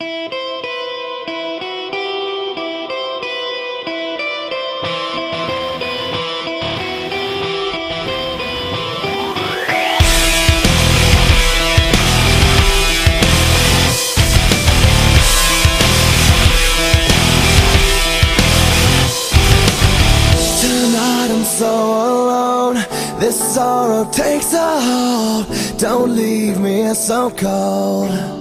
Tonight I'm so alone. This sorrow takes a hold. Don't leave me so cold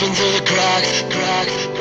open to the crack, crack,